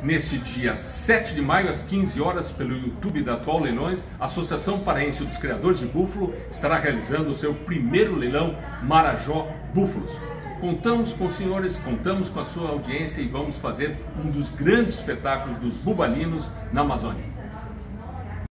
Neste dia 7 de maio, às 15 horas, pelo YouTube da Atual Leilões, a Associação Paraense dos Criadores de Búfalo estará realizando o seu primeiro leilão Marajó Búfalos. Contamos com os senhores, contamos com a sua audiência e vamos fazer um dos grandes espetáculos dos bubalinos na Amazônia.